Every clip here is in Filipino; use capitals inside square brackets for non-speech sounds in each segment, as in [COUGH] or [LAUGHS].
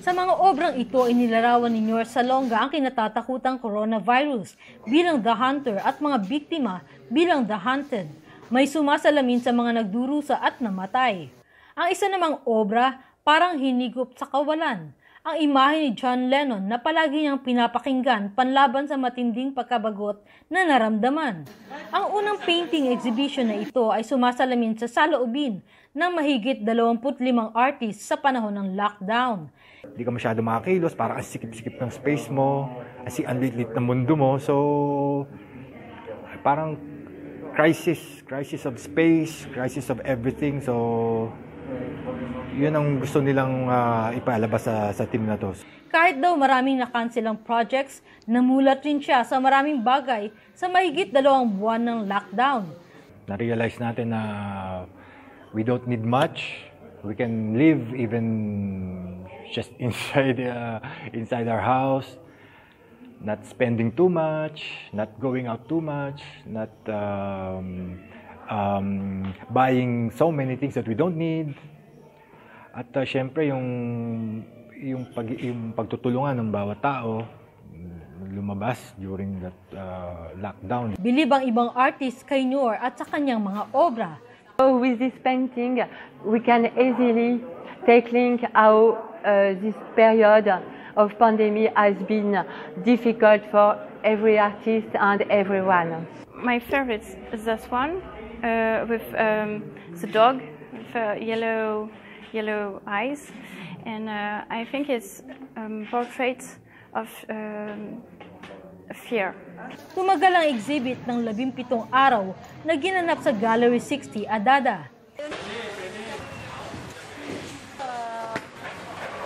Sa mga obrang ito, inilarawan ni Nyor Salonga ang kinatatakutang coronavirus bilang the hunter at mga biktima bilang the hunted. May sumasalamin sa mga nagdurusa at namatay. Ang isa namang obra, parang hinigop sa kawalan. Ang imahe ni John Lennon na palagi niyang pinapakinggan panlaban sa matinding pagkabagot na naramdaman. Ang unang painting exhibition na ito ay sumasalamin sa saloobin ng mahigit 25 artists sa panahon ng lockdown. Hindi ka masyado makakilos, parang ang sikip-sikip ng space mo, kasi ang liit ng mundo mo. So, parang crisis, crisis of space, crisis of everything. So, yun ang gusto nilang uh, ipalabas sa, sa team na to. Kahit daw maraming nakansilang projects, namulat rin siya sa maraming bagay sa mahigit dalawang buwan ng lockdown. Na-realize natin na we don't need much. We can live even just [LAUGHS] inside uh, inside our house, not spending too much, not going out too much, not um, um, buying so many things that we don't need. At uh, syempre yung yung pag yung pagtutulungan ng bawat tao lumabas during that uh, lockdown. Bilib ang ibang artist kay Noor at sa kanyang mga obra. So with this painting, we can easily tackling how uh, this period of pandemic has been difficult for every artist and everyone. My favorite is this one uh, with um, the dog with uh, yellow yellow eyes, and uh, I think it's um, portraits of um, fear. Tumagal ang exhibit ng 17 araw na ginanap sa Gallery 60 Adada.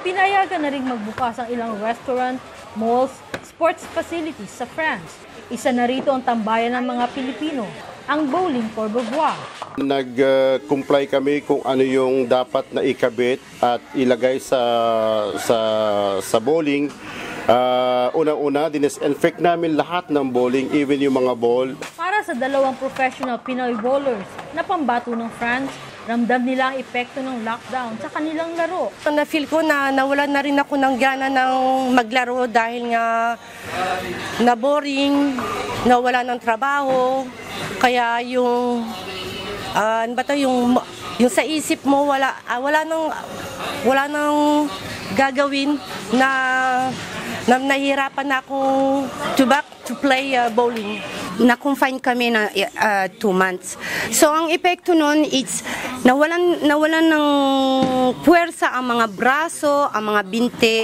Pinayagan na rin magbukas ang ilang restaurant, malls, sports facilities sa France. Isa na rito ang tambayan ng mga Pilipino, ang Bowling for Beauvoir. Nag-comply kami kung ano yung dapat na ikabit at ilagay sa sa sa bowling. Uh, Unang-una, dinesinfect namin lahat ng bowling, even yung mga ball. Para sa dalawang professional Pinoy bowlers na pambato ng France, ramdam nila ang epekto ng lockdown sa kanilang laro. Na-feel ko na nawalan na rin ako ng gana ng maglaro dahil nga na-boring, nawala ng trabaho. Kaya yung, uh, ano ba to, yung, yung sa isip mo, wala, uh, wala nang, wala nang gagawin na, na nahihirapan na akong to back to play uh, bowling. Na-confine kami na uh, two months. So ang epekto nun is nawalan nawalan ng puwersa ang mga braso, ang mga binte.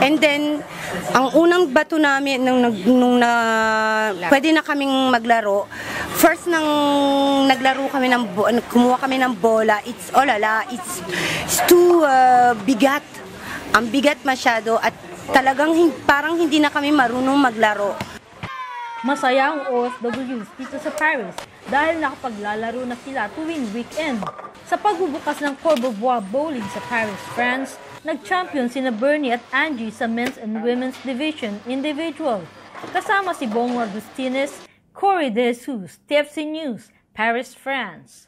And then ang unang bato namin nung, nung na pwede na kaming maglaro. First nang naglaro kami ng kumuha kami ng bola, it's oh lala, it's, it's too uh, bigat. Ang bigat masyado at talagang parang hindi na kami marunong maglaro. Masaya ang OFWs dito sa Paris dahil nakapaglalaro na sila tuwing weekend. Sa pagbubukas ng Courbevoie Bowling sa Paris, France, nag-champion sina Bernie at Angie sa men's and women's division individual. Kasama si Bong Agustines, Corey De Jesus, TFC News, Paris, France.